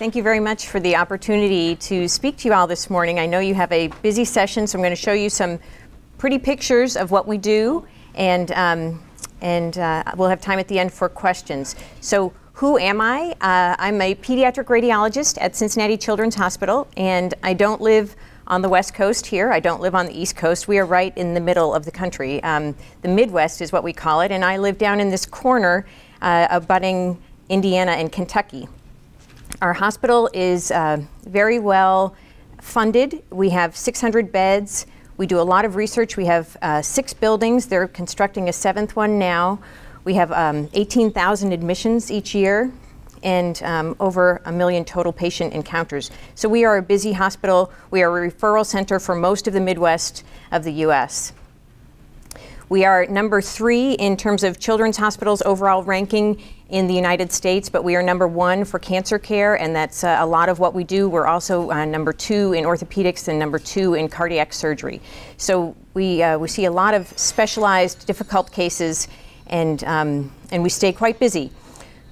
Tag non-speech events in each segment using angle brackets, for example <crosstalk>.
Thank you very much for the opportunity to speak to you all this morning. I know you have a busy session, so I'm going to show you some pretty pictures of what we do, and, um, and uh, we'll have time at the end for questions. So, who am I? Uh, I'm a pediatric radiologist at Cincinnati Children's Hospital, and I don't live on the West Coast here. I don't live on the East Coast. We are right in the middle of the country. Um, the Midwest is what we call it, and I live down in this corner uh, abutting Indiana and Kentucky. Our hospital is uh, very well funded. We have 600 beds. We do a lot of research. We have uh, six buildings. They're constructing a seventh one now. We have um, 18,000 admissions each year and um, over a million total patient encounters. So we are a busy hospital. We are a referral center for most of the Midwest of the U.S. We are number three in terms of children's hospitals overall ranking in the United States, but we are number one for cancer care, and that's uh, a lot of what we do. We're also uh, number two in orthopedics and number two in cardiac surgery. So we, uh, we see a lot of specialized, difficult cases, and, um, and we stay quite busy.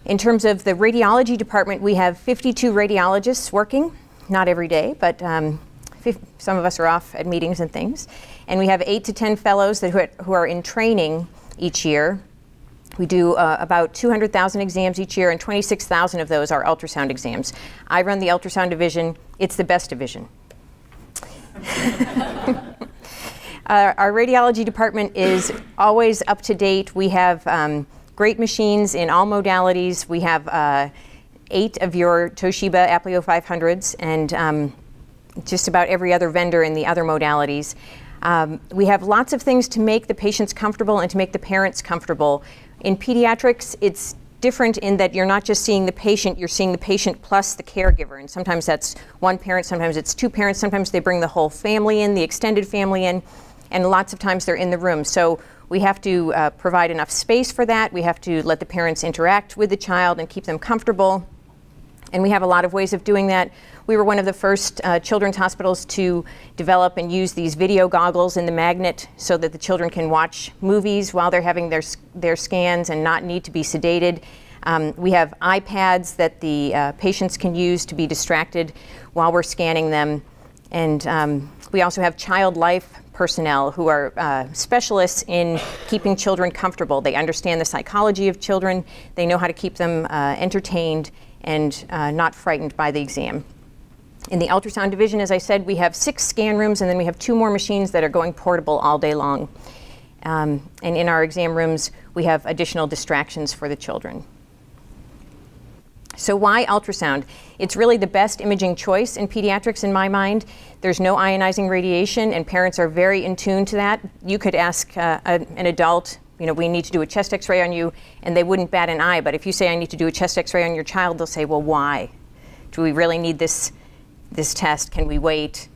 In terms of the radiology department, we have 52 radiologists working, not every day, but um, some of us are off at meetings and things. And we have eight to 10 fellows that, who are in training each year we do uh, about 200,000 exams each year, and 26,000 of those are ultrasound exams. I run the ultrasound division. It's the best division. <laughs> uh, our radiology department is always up to date. We have um, great machines in all modalities. We have uh, eight of your Toshiba Aplio 500s and um, just about every other vendor in the other modalities. Um, we have lots of things to make the patients comfortable and to make the parents comfortable. In pediatrics, it's different in that you're not just seeing the patient, you're seeing the patient plus the caregiver. And sometimes that's one parent, sometimes it's two parents, sometimes they bring the whole family in, the extended family in, and lots of times they're in the room. So we have to uh, provide enough space for that. We have to let the parents interact with the child and keep them comfortable. And we have a lot of ways of doing that. We were one of the first uh, children's hospitals to develop and use these video goggles in the magnet so that the children can watch movies while they're having their, their scans and not need to be sedated. Um, we have iPads that the uh, patients can use to be distracted while we're scanning them. And um, we also have child life personnel who are uh, specialists in keeping children comfortable. They understand the psychology of children, they know how to keep them uh, entertained and uh, not frightened by the exam. In the ultrasound division, as I said, we have six scan rooms and then we have two more machines that are going portable all day long. Um, and in our exam rooms, we have additional distractions for the children. So why ultrasound? It's really the best imaging choice in pediatrics in my mind. There's no ionizing radiation and parents are very in tune to that. You could ask uh, a, an adult you know, we need to do a chest x-ray on you, and they wouldn't bat an eye. But if you say, I need to do a chest x-ray on your child, they'll say, well, why? Do we really need this, this test? Can we wait?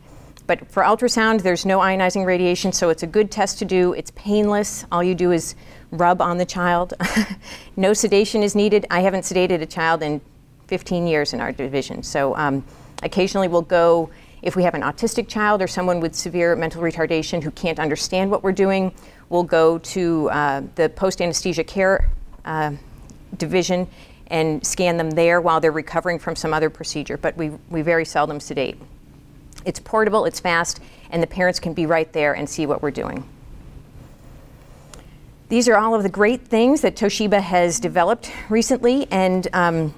But for ultrasound, there's no ionizing radiation, so it's a good test to do. It's painless. All you do is rub on the child. <laughs> no sedation is needed. I haven't sedated a child in 15 years in our division. So um, occasionally we'll go, if we have an autistic child or someone with severe mental retardation who can't understand what we're doing, will go to uh, the post anesthesia care uh, division and scan them there while they're recovering from some other procedure, but we, we very seldom sedate. It's portable, it's fast, and the parents can be right there and see what we're doing. These are all of the great things that Toshiba has developed recently, and um,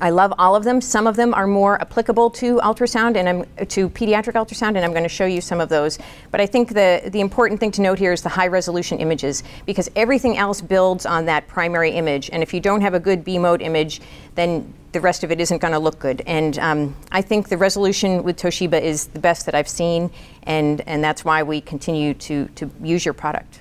I love all of them. Some of them are more applicable to ultrasound and I'm, to pediatric ultrasound, and I'm going to show you some of those. But I think the, the important thing to note here is the high resolution images, because everything else builds on that primary image. And if you don't have a good B mode image, then the rest of it isn't going to look good. And um, I think the resolution with Toshiba is the best that I've seen, and, and that's why we continue to, to use your product.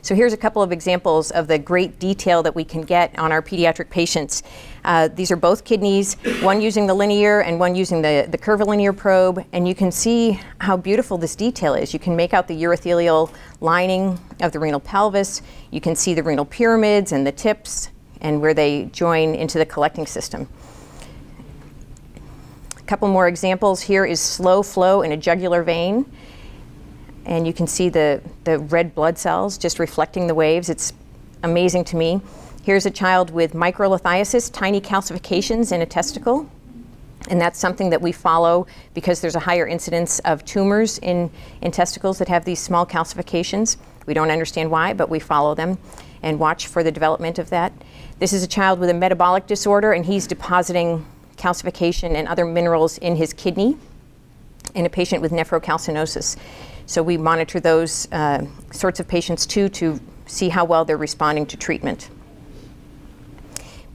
So here's a couple of examples of the great detail that we can get on our pediatric patients. Uh, these are both kidneys, one using the linear and one using the, the curvilinear probe, and you can see how beautiful this detail is. You can make out the urothelial lining of the renal pelvis. You can see the renal pyramids and the tips and where they join into the collecting system. A couple more examples. Here is slow flow in a jugular vein and you can see the, the red blood cells just reflecting the waves. It's amazing to me. Here's a child with microlithiasis, tiny calcifications in a testicle. And that's something that we follow because there's a higher incidence of tumors in, in testicles that have these small calcifications. We don't understand why, but we follow them and watch for the development of that. This is a child with a metabolic disorder, and he's depositing calcification and other minerals in his kidney in a patient with nephrocalcinosis. So we monitor those uh, sorts of patients too to see how well they're responding to treatment.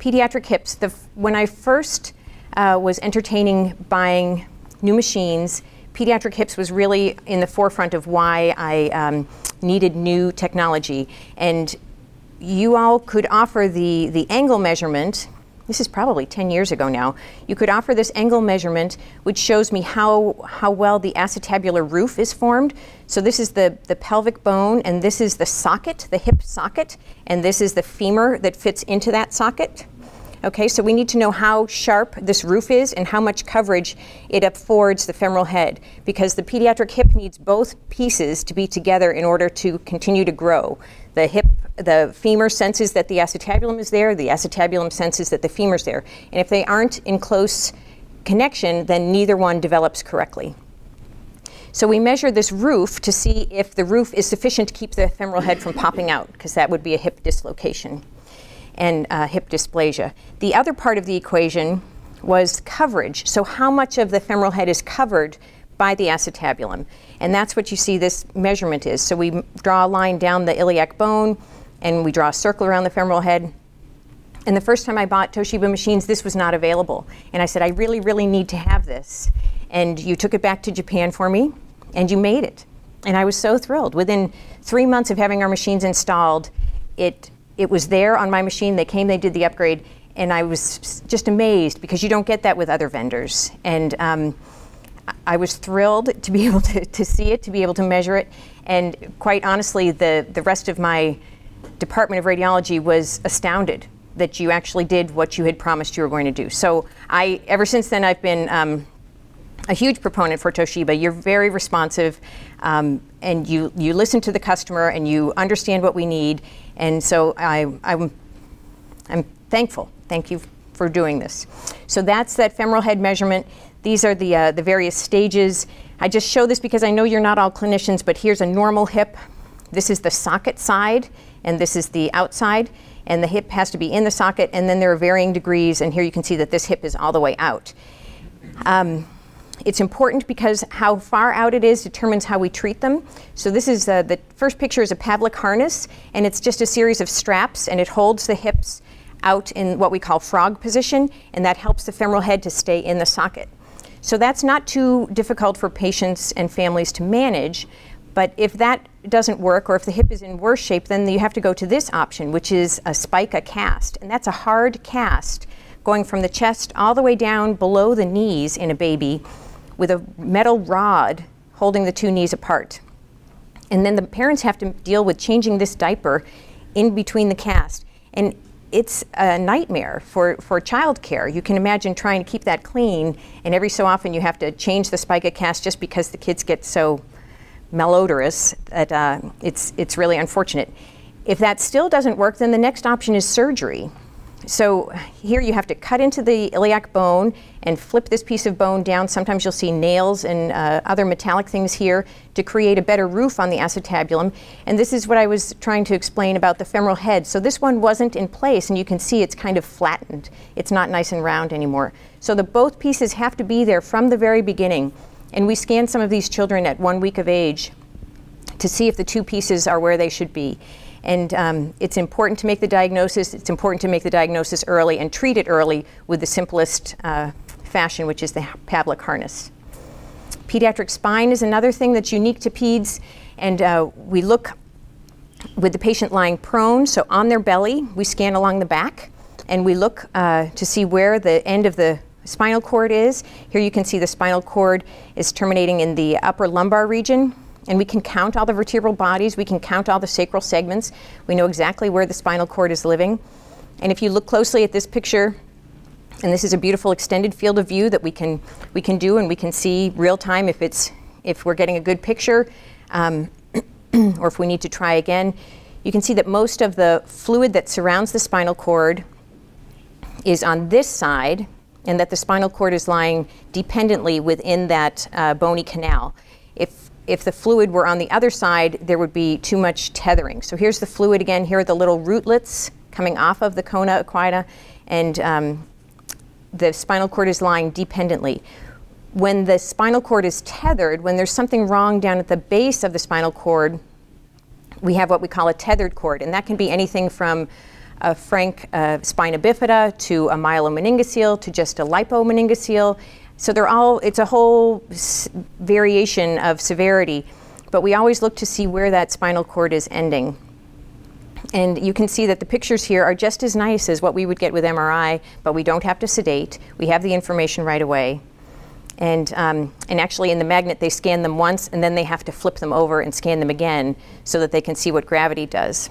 Pediatric hips. The, when I first uh, was entertaining buying new machines, pediatric hips was really in the forefront of why I um, needed new technology. And you all could offer the, the angle measurement. This is probably 10 years ago now. You could offer this angle measurement, which shows me how, how well the acetabular roof is formed. So this is the, the pelvic bone, and this is the socket, the hip socket, and this is the femur that fits into that socket. Okay, so we need to know how sharp this roof is and how much coverage it affords the femoral head because the pediatric hip needs both pieces to be together in order to continue to grow. The hip, the femur senses that the acetabulum is there, the acetabulum senses that the femur is there. And if they aren't in close connection, then neither one develops correctly. So we measure this roof to see if the roof is sufficient to keep the femoral head from popping out, because that would be a hip dislocation and uh, hip dysplasia. The other part of the equation was coverage. So, how much of the femoral head is covered by the acetabulum? And that's what you see this measurement is. So, we draw a line down the iliac bone and we draw a circle around the femoral head. And the first time I bought Toshiba machines, this was not available. And I said, I really, really need to have this. And you took it back to Japan for me and you made it. And I was so thrilled. Within three months of having our machines installed, it it was there on my machine. They came, they did the upgrade, and I was just amazed because you don't get that with other vendors. And um, I was thrilled to be <laughs> able to, to see it, to be able to measure it. And quite honestly, the, the rest of my Department of Radiology was astounded that you actually did what you had promised you were going to do. So I, ever since then, I've been um, a huge proponent for Toshiba. You're very responsive, um, and you you listen to the customer and you understand what we need. And so I, I'm I'm thankful. Thank you for doing this. So that's that femoral head measurement. These are the uh, the various stages. I just show this because I know you're not all clinicians, but here's a normal hip. This is the socket side, and this is the outside. And the hip has to be in the socket, and then there are varying degrees. And here you can see that this hip is all the way out. Um, it's important because how far out it is determines how we treat them. So this is uh, the first picture is a Pavlik harness, and it's just a series of straps, and it holds the hips out in what we call frog position, and that helps the femoral head to stay in the socket. So that's not too difficult for patients and families to manage. But if that doesn't work, or if the hip is in worse shape, then you have to go to this option, which is a spica cast. And that's a hard cast going from the chest all the way down below the knees in a baby with a metal rod holding the two knees apart. And then the parents have to deal with changing this diaper in between the cast. And it's a nightmare for, for childcare. You can imagine trying to keep that clean, and every so often you have to change the spica cast just because the kids get so malodorous that uh, it's, it's really unfortunate. If that still doesn't work, then the next option is surgery. So here you have to cut into the iliac bone and flip this piece of bone down. Sometimes you'll see nails and uh, other metallic things here to create a better roof on the acetabulum. And this is what I was trying to explain about the femoral head. So this one wasn't in place and you can see it's kind of flattened. It's not nice and round anymore. So the both pieces have to be there from the very beginning. And we scan some of these children at one week of age to see if the two pieces are where they should be. And um, it's important to make the diagnosis. It's important to make the diagnosis early and treat it early with the simplest uh, fashion, which is the Pavlik harness. Pediatric spine is another thing that's unique to PEDS, and uh, we look with the patient lying prone, so on their belly, we scan along the back, and we look uh, to see where the end of the spinal cord is. Here you can see the spinal cord is terminating in the upper lumbar region, and we can count all the vertebral bodies, we can count all the sacral segments. We know exactly where the spinal cord is living. And if you look closely at this picture, and this is a beautiful extended field of view that we can we can do, and we can see real time if it's if we're getting a good picture, um, <clears throat> or if we need to try again. you can see that most of the fluid that surrounds the spinal cord is on this side, and that the spinal cord is lying dependently within that uh, bony canal. If, if the fluid were on the other side, there would be too much tethering. So here's the fluid again. Here are the little rootlets coming off of the cauda equina, and um, the spinal cord is lying dependently. When the spinal cord is tethered, when there's something wrong down at the base of the spinal cord, we have what we call a tethered cord, and that can be anything from a frank uh, spina bifida to a myelomeningocele to just a lipomeningocele. So they're all, it's a whole variation of severity, but we always look to see where that spinal cord is ending. And you can see that the pictures here are just as nice as what we would get with MRI, but we don't have to sedate. We have the information right away. And, um, and actually in the magnet, they scan them once and then they have to flip them over and scan them again so that they can see what gravity does.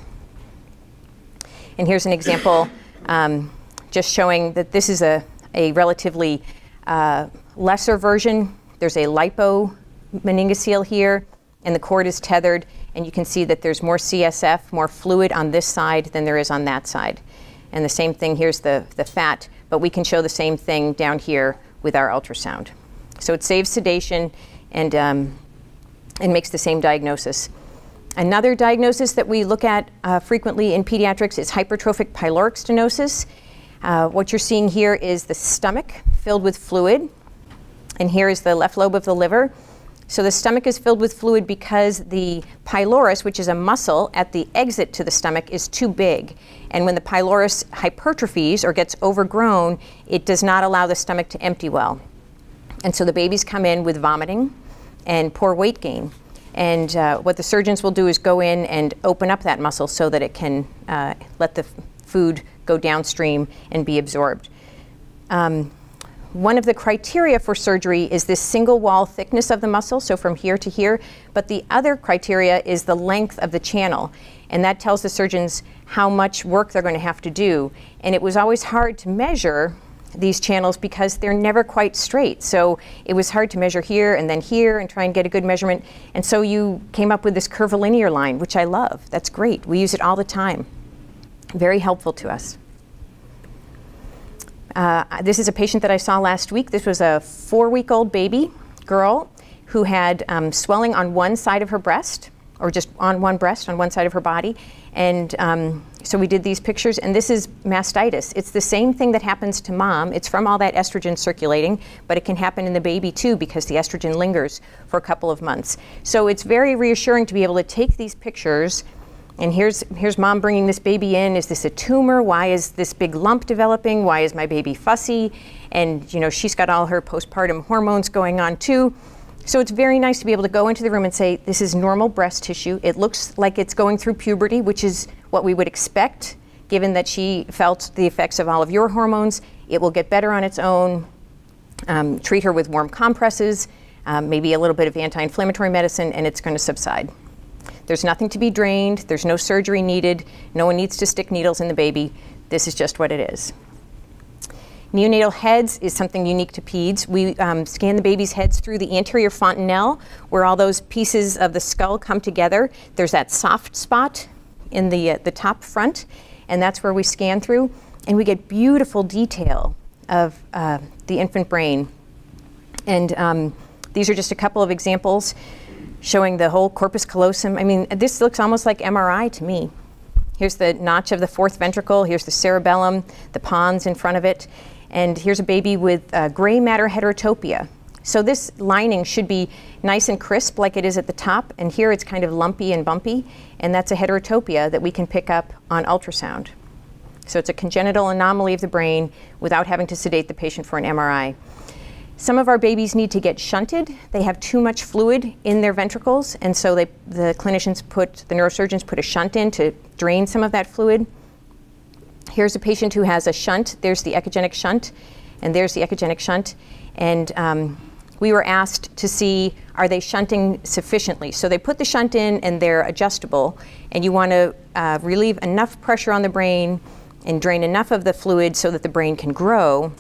And here's an example um, just showing that this is a, a relatively uh, lesser version. There's a lipo meningocele here, and the cord is tethered, and you can see that there's more CSF, more fluid on this side than there is on that side. And the same thing, here's the, the fat, but we can show the same thing down here with our ultrasound. So it saves sedation and, um, and makes the same diagnosis. Another diagnosis that we look at uh, frequently in pediatrics is hypertrophic pyloric stenosis. Uh, what you're seeing here is the stomach filled with fluid, and here is the left lobe of the liver. So the stomach is filled with fluid because the pylorus, which is a muscle at the exit to the stomach, is too big. And when the pylorus hypertrophies or gets overgrown, it does not allow the stomach to empty well. And so the babies come in with vomiting and poor weight gain. And uh, what the surgeons will do is go in and open up that muscle so that it can uh, let the food go downstream and be absorbed. Um, one of the criteria for surgery is this single wall thickness of the muscle, so from here to here, but the other criteria is the length of the channel. And that tells the surgeons how much work they're going to have to do. And it was always hard to measure these channels because they're never quite straight. So it was hard to measure here and then here and try and get a good measurement. And so you came up with this curvilinear line, which I love. That's great. We use it all the time. Very helpful to us. Uh, this is a patient that I saw last week. This was a four week old baby girl who had um, swelling on one side of her breast, or just on one breast, on one side of her body. And um, so we did these pictures, and this is mastitis. It's the same thing that happens to mom. It's from all that estrogen circulating, but it can happen in the baby too because the estrogen lingers for a couple of months. So it's very reassuring to be able to take these pictures. And here's, here's mom bringing this baby in. Is this a tumor? Why is this big lump developing? Why is my baby fussy? And you know, she's got all her postpartum hormones going on too. So it's very nice to be able to go into the room and say, this is normal breast tissue. It looks like it's going through puberty, which is what we would expect given that she felt the effects of all of your hormones. It will get better on its own. Um, treat her with warm compresses, um, maybe a little bit of anti-inflammatory medicine, and it's going to subside. There's nothing to be drained. There's no surgery needed. No one needs to stick needles in the baby. This is just what it is. Neonatal heads is something unique to PEDS. We um, scan the baby's heads through the anterior fontanelle where all those pieces of the skull come together. There's that soft spot in the, uh, the top front, and that's where we scan through. And we get beautiful detail of uh, the infant brain. And um, these are just a couple of examples showing the whole corpus callosum. I mean, this looks almost like MRI to me. Here's the notch of the fourth ventricle, here's the cerebellum, the pons in front of it. And here's a baby with uh, gray matter heterotopia. So this lining should be nice and crisp like it is at the top, and here it's kind of lumpy and bumpy, and that's a heterotopia that we can pick up on ultrasound. So it's a congenital anomaly of the brain without having to sedate the patient for an MRI. Some of our babies need to get shunted. They have too much fluid in their ventricles, and so they, the clinicians put, the neurosurgeons put a shunt in to drain some of that fluid. Here's a patient who has a shunt. There's the echogenic shunt, and there's the echogenic shunt. And um, we were asked to see are they shunting sufficiently. So they put the shunt in, and they're adjustable. And you want to uh, relieve enough pressure on the brain and drain enough of the fluid so that the brain can grow.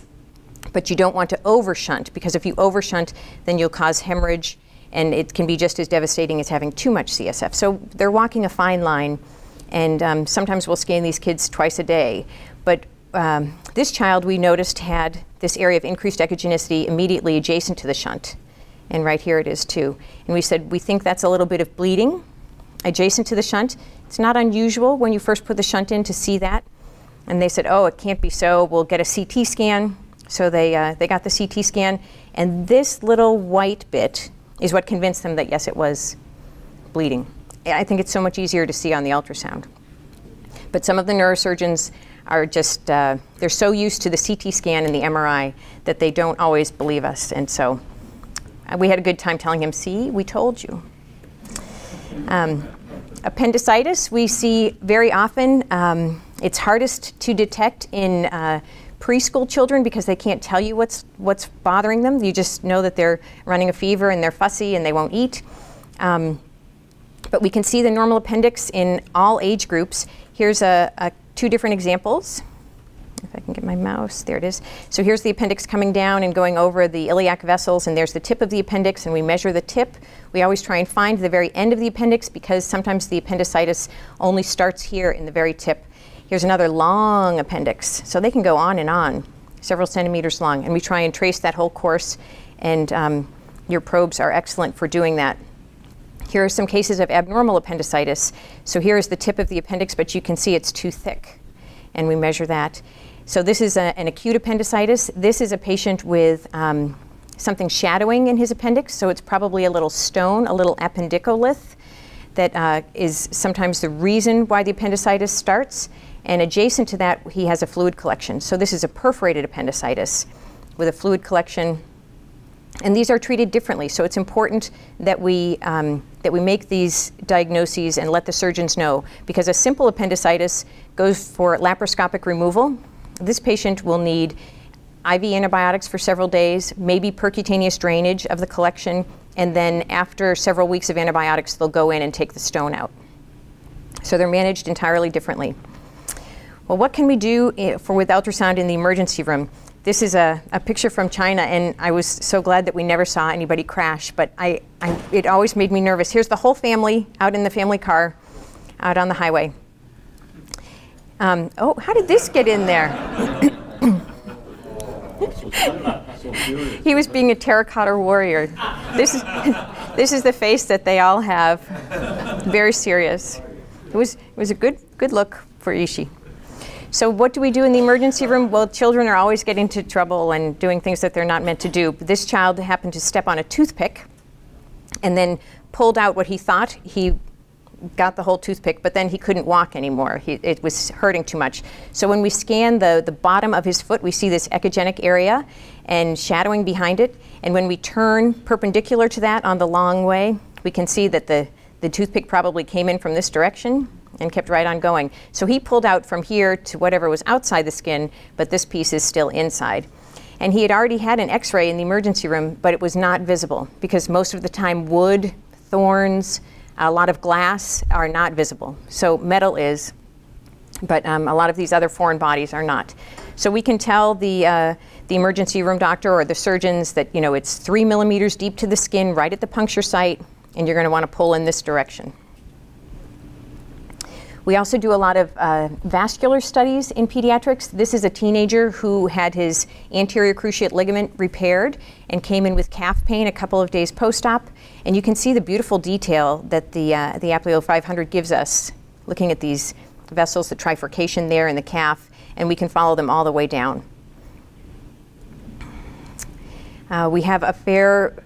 But you don't want to overshunt because if you overshunt, then you'll cause hemorrhage, and it can be just as devastating as having too much CSF. So they're walking a fine line And um, sometimes we'll scan these kids twice a day. But um, this child we noticed had this area of increased echogenicity immediately adjacent to the shunt. And right here it is too. And we said, we think that's a little bit of bleeding adjacent to the shunt. It's not unusual when you first put the shunt in to see that. And they said, oh, it can't be so. We'll get a CT scan. So they, uh, they got the CT scan. And this little white bit is what convinced them that, yes, it was bleeding. I think it's so much easier to see on the ultrasound. But some of the neurosurgeons are just, uh, they're so used to the CT scan and the MRI that they don't always believe us. And so uh, we had a good time telling him, see, we told you. Um, appendicitis, we see very often. Um, it's hardest to detect in uh, preschool children because they can't tell you what's, what's bothering them. You just know that they're running a fever and they're fussy and they won't eat. Um, but we can see the normal appendix in all age groups. Here's a, a two different examples. If I can get my mouse, there it is. So here's the appendix coming down and going over the iliac vessels, and there's the tip of the appendix, and we measure the tip. We always try and find the very end of the appendix because sometimes the appendicitis only starts here in the very tip. Here's another long appendix. So they can go on and on, several centimeters long, and we try and trace that whole course, and um, your probes are excellent for doing that. Here are some cases of abnormal appendicitis. So here is the tip of the appendix, but you can see it's too thick, and we measure that. So this is a, an acute appendicitis. This is a patient with um, something shadowing in his appendix, so it's probably a little stone, a little appendicolith that uh, is sometimes the reason why the appendicitis starts. And adjacent to that, he has a fluid collection. So this is a perforated appendicitis with a fluid collection. And these are treated differently, so it's important that we, um, that we make these diagnoses and let the surgeons know, because a simple appendicitis goes for laparoscopic removal, this patient will need IV antibiotics for several days, maybe percutaneous drainage of the collection, and then after several weeks of antibiotics, they'll go in and take the stone out. So they're managed entirely differently. Well, what can we do eh, for with ultrasound in the emergency room? This is a, a picture from China, and I was so glad that we never saw anybody crash, but I, I, it always made me nervous. Here's the whole family out in the family car out on the highway. Um, oh, how did this get in there? <laughs> he was being a terracotta warrior. This is, <laughs> this is the face that they all have. Very serious. It was, it was a good, good look for Ishi. So what do we do in the emergency room? Well, children are always getting into trouble and doing things that they're not meant to do. But this child happened to step on a toothpick and then pulled out what he thought he got the whole toothpick, but then he couldn't walk anymore. He, it was hurting too much. So when we scan the, the bottom of his foot, we see this echogenic area and shadowing behind it. And when we turn perpendicular to that on the long way, we can see that the, the toothpick probably came in from this direction and kept right on going. So he pulled out from here to whatever was outside the skin, but this piece is still inside. And he had already had an x-ray in the emergency room, but it was not visible because most of the time wood, thorns, a lot of glass are not visible. So metal is, but um, a lot of these other foreign bodies are not. So we can tell the, uh, the emergency room doctor or the surgeons that you know it's three millimeters deep to the skin right at the puncture site and you're going to want to pull in this direction. We also do a lot of uh, vascular studies in pediatrics. This is a teenager who had his anterior cruciate ligament repaired and came in with calf pain a couple of days post-op. And you can see the beautiful detail that the, uh, the Aplio 500 gives us, looking at these vessels, the trifurcation there in the calf, and we can follow them all the way down. Uh, we have a fair,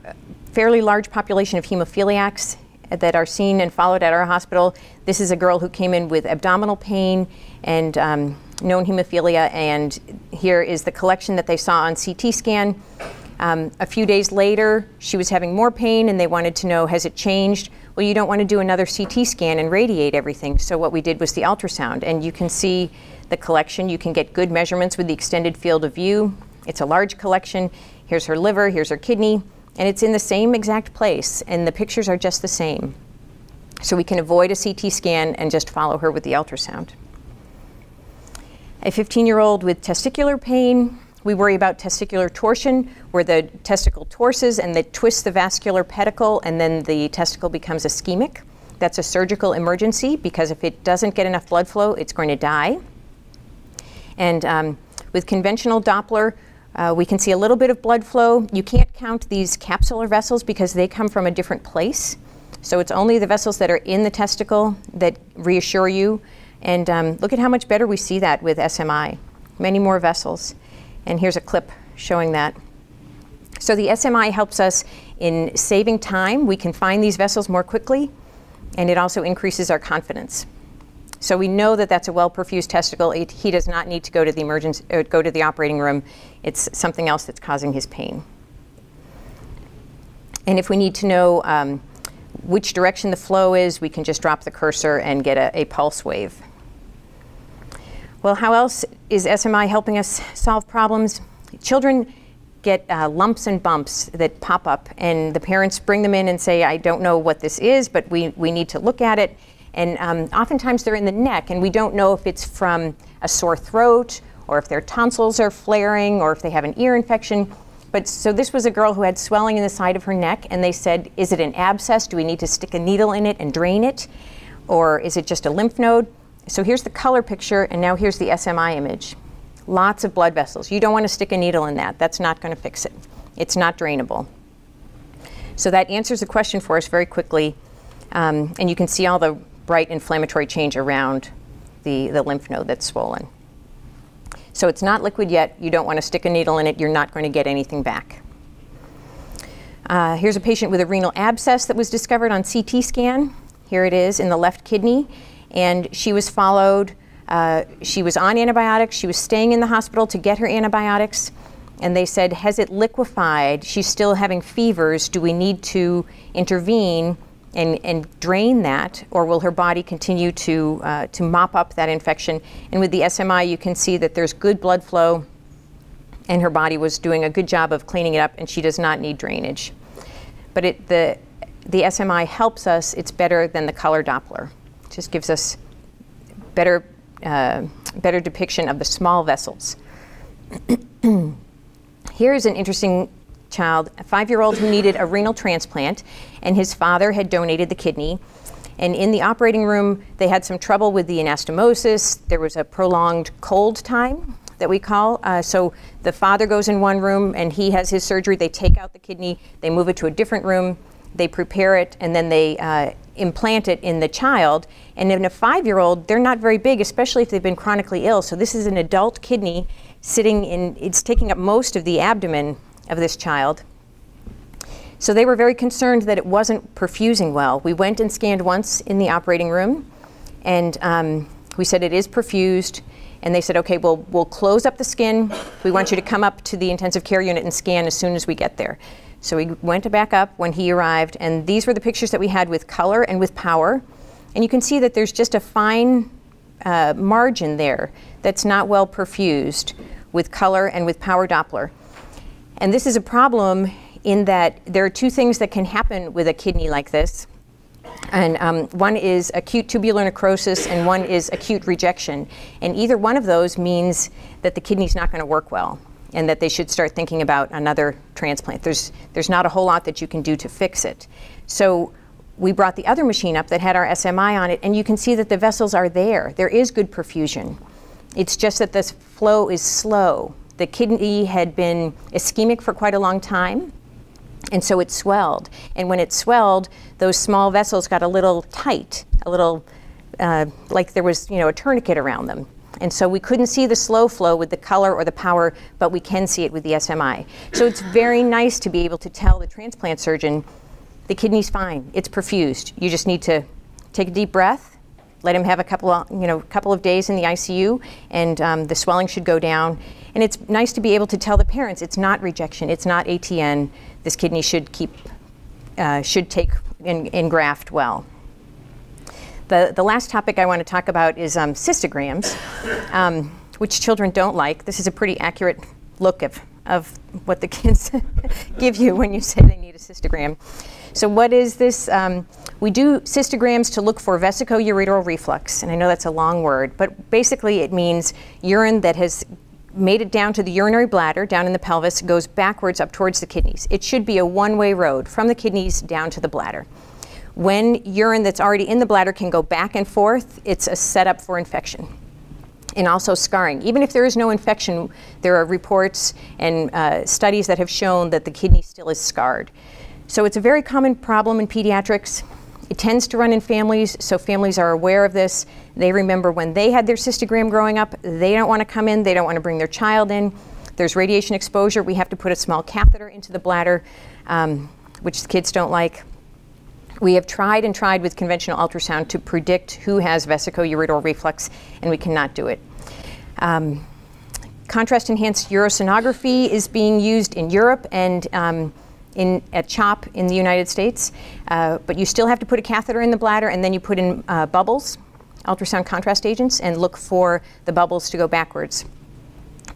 fairly large population of hemophiliacs that are seen and followed at our hospital. This is a girl who came in with abdominal pain and um, known hemophilia, and here is the collection that they saw on CT scan. Um, a few days later, she was having more pain, and they wanted to know, has it changed? Well, you don't want to do another CT scan and radiate everything, so what we did was the ultrasound, and you can see the collection. You can get good measurements with the extended field of view. It's a large collection. Here's her liver, here's her kidney, and it's in the same exact place, and the pictures are just the same. So we can avoid a CT scan and just follow her with the ultrasound. A 15 year old with testicular pain, we worry about testicular torsion, where the testicle torses and they twist the vascular pedicle, and then the testicle becomes ischemic. That's a surgical emergency because if it doesn't get enough blood flow, it's going to die. And um, with conventional Doppler, uh, we can see a little bit of blood flow. You can't count these capsular vessels because they come from a different place. So it's only the vessels that are in the testicle that reassure you. And um, look at how much better we see that with SMI. Many more vessels. And here's a clip showing that. So the SMI helps us in saving time. We can find these vessels more quickly, and it also increases our confidence. So we know that that's a well-perfused testicle. It, he does not need to go to the emergency, go to the operating room. It's something else that's causing his pain. And if we need to know um, which direction the flow is, we can just drop the cursor and get a, a pulse wave. Well, how else is SMI helping us solve problems? Children get uh, lumps and bumps that pop up, and the parents bring them in and say, I don't know what this is, but we, we need to look at it. And um, oftentimes they're in the neck, and we don't know if it's from a sore throat or if their tonsils are flaring or if they have an ear infection. But so this was a girl who had swelling in the side of her neck, and they said, Is it an abscess? Do we need to stick a needle in it and drain it? Or is it just a lymph node? So here's the color picture, and now here's the SMI image. Lots of blood vessels. You don't want to stick a needle in that. That's not going to fix it. It's not drainable. So that answers the question for us very quickly. Um, and you can see all the bright inflammatory change around the, the lymph node that's swollen. So it's not liquid yet. You don't want to stick a needle in it. You're not going to get anything back. Uh, here's a patient with a renal abscess that was discovered on CT scan. Here it is in the left kidney. And she was followed. Uh, she was on antibiotics. She was staying in the hospital to get her antibiotics. And they said, Has it liquefied? She's still having fevers. Do we need to intervene? And, and drain that, or will her body continue to, uh, to mop up that infection? And with the SMI, you can see that there's good blood flow, and her body was doing a good job of cleaning it up, and she does not need drainage. But it, the, the SMI helps us, it's better than the color Doppler. It just gives us better, uh, better depiction of the small vessels. <clears throat> Here's an interesting child, a five year old who needed a renal transplant, and his father had donated the kidney. And in the operating room, they had some trouble with the anastomosis. There was a prolonged cold time that we call. Uh, so the father goes in one room and he has his surgery. They take out the kidney, they move it to a different room, they prepare it, and then they uh, implant it in the child. And in a five year old, they're not very big, especially if they've been chronically ill. So this is an adult kidney sitting in, it's taking up most of the abdomen of this child. So they were very concerned that it wasn't perfusing well. We went and scanned once in the operating room, and um, we said it is perfused. And they said, okay, well, we'll close up the skin. We want you to come up to the intensive care unit and scan as soon as we get there. So we went back up when he arrived, and these were the pictures that we had with color and with power. And you can see that there's just a fine uh, margin there that's not well perfused with color and with power Doppler. And this is a problem in that there are two things that can happen with a kidney like this. And um, one is acute tubular necrosis and one is acute rejection. And either one of those means that the kidney's not going to work well and that they should start thinking about another transplant. There's, there's not a whole lot that you can do to fix it. So we brought the other machine up that had our SMI on it, and you can see that the vessels are there. There is good perfusion. It's just that this flow is slow the kidney had been ischemic for quite a long time, and so it swelled. And when it swelled, those small vessels got a little tight, a little uh, like there was, you know, a tourniquet around them. And so we couldn't see the slow flow with the color or the power, but we can see it with the SMI. So it's very nice to be able to tell the transplant surgeon the kidney's fine, it's perfused. You just need to take a deep breath let him have a couple of, you know, couple of days in the ICU, and um, the swelling should go down. And it's nice to be able to tell the parents it's not rejection, it's not ATN. This kidney should keep, uh, should take and, graft well. The, the last topic I want to talk about is um, cystograms, um, which children don't like. This is a pretty accurate look of, of what the <laughs> kids give you when you say they need a cystogram. So what is this? Um, we do cystograms to look for vesicoureteral reflux, and I know that's a long word, but basically it means urine that has made it down to the urinary bladder, down in the pelvis, goes backwards up towards the kidneys. It should be a one-way road from the kidneys down to the bladder. When urine that's already in the bladder can go back and forth, it's a setup for infection and also scarring. Even if there is no infection, there are reports and uh, studies that have shown that the kidney still is scarred. So it's a very common problem in pediatrics. It tends to run in families, so families are aware of this. They remember when they had their cystogram growing up, they don't want to come in, they don't want to bring their child in. There's radiation exposure, we have to put a small catheter into the bladder, um, which the kids don't like. We have tried and tried with conventional ultrasound to predict who has vesicoureteral reflux, and we cannot do it. Um, contrast enhanced urosonography is being used in Europe and um, in, at CHOP in the United States, uh, but you still have to put a catheter in the bladder and then you put in uh, bubbles, ultrasound contrast agents, and look for the bubbles to go backwards.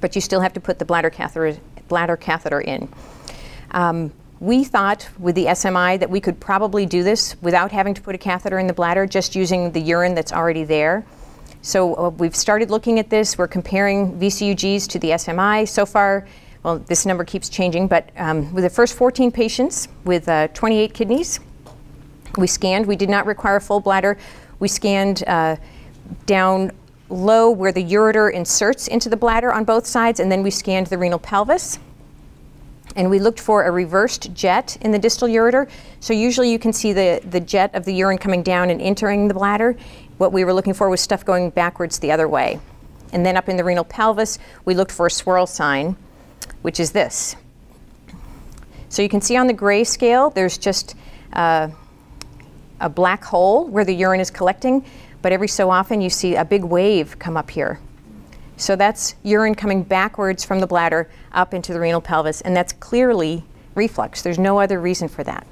But you still have to put the bladder catheter, bladder catheter in. Um, we thought with the SMI that we could probably do this without having to put a catheter in the bladder, just using the urine that's already there. So uh, we've started looking at this. We're comparing VCUGs to the SMI. So far, well, this number keeps changing, but um, with the first 14 patients with uh, 28 kidneys, we scanned. We did not require a full bladder. We scanned uh, down low where the ureter inserts into the bladder on both sides, and then we scanned the renal pelvis and we looked for a reversed jet in the distal ureter. So usually you can see the, the jet of the urine coming down and entering the bladder. What we were looking for was stuff going backwards the other way. And then up in the renal pelvis, we looked for a swirl sign, which is this. So you can see on the gray scale, there's just uh, a black hole where the urine is collecting, but every so often you see a big wave come up here. So that's urine coming backwards from the bladder up into the renal pelvis, and that's clearly reflux. There's no other reason for that.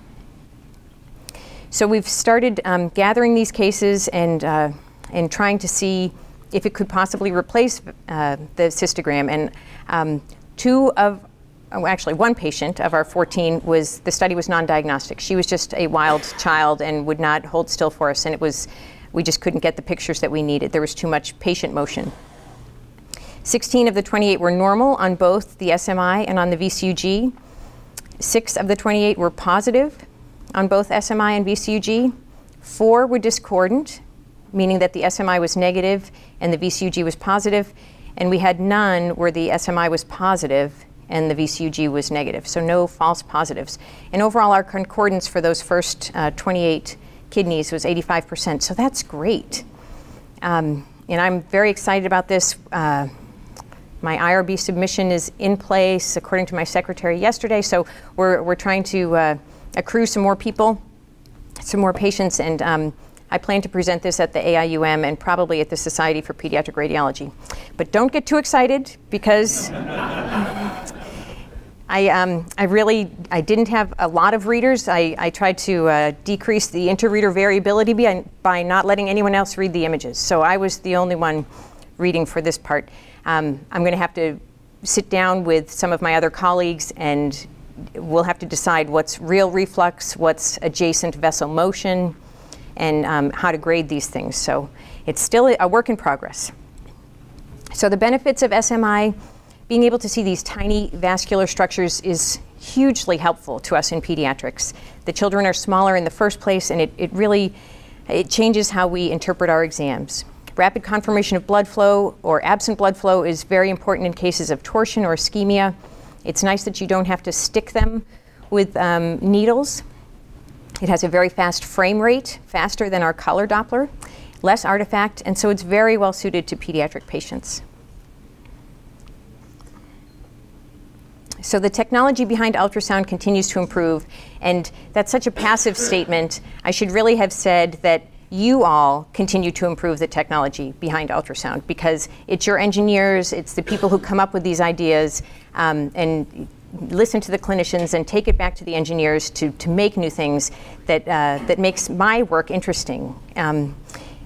So we've started um, gathering these cases and, uh, and trying to see if it could possibly replace uh, the cystogram. And um, two of, oh, actually one patient of our 14 was, the study was non-diagnostic. She was just a wild child and would not hold still for us, and it was, we just couldn't get the pictures that we needed. There was too much patient motion. 16 of the 28 were normal on both the SMI and on the VCUG. Six of the 28 were positive on both SMI and VCUG. Four were discordant, meaning that the SMI was negative and the VCUG was positive. And we had none where the SMI was positive and the VCUG was negative. So no false positives. And overall, our concordance for those first uh, 28 kidneys was 85%. So that's great. Um, and I'm very excited about this. Uh, my IRB submission is in place according to my secretary yesterday, so we're, we're trying to uh, accrue some more people, some more patients, and um, I plan to present this at the AIUM and probably at the Society for Pediatric Radiology. But don't get too excited because <laughs> I, um, I really I didn't have a lot of readers. I, I tried to uh, decrease the interreader variability by, by not letting anyone else read the images. So I was the only one reading for this part. Um, I'm going to have to sit down with some of my other colleagues and we'll have to decide what's real reflux, what's adjacent vessel motion, and um, how to grade these things. So it's still a work in progress. So the benefits of SMI, being able to see these tiny vascular structures is hugely helpful to us in pediatrics. The children are smaller in the first place and it, it really, it changes how we interpret our exams. Rapid confirmation of blood flow or absent blood flow is very important in cases of torsion or ischemia. It's nice that you don't have to stick them with um, needles. It has a very fast frame rate, faster than our color Doppler, less artifact, and so it's very well suited to pediatric patients. So the technology behind ultrasound continues to improve, and that's such a passive statement. I should really have said that you all continue to improve the technology behind ultrasound because it's your engineers, it's the people who come up with these ideas um, and listen to the clinicians and take it back to the engineers to, to make new things that, uh, that makes my work interesting. Um,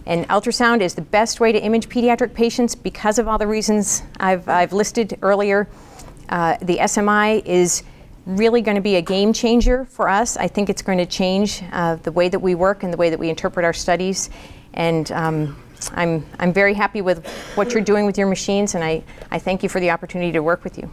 and ultrasound is the best way to image pediatric patients because of all the reasons I've, I've listed earlier. Uh, the SMI is really going to be a game changer for us. I think it's going to change uh, the way that we work and the way that we interpret our studies. And um, I'm, I'm very happy with what you're doing with your machines, and I, I thank you for the opportunity to work with you.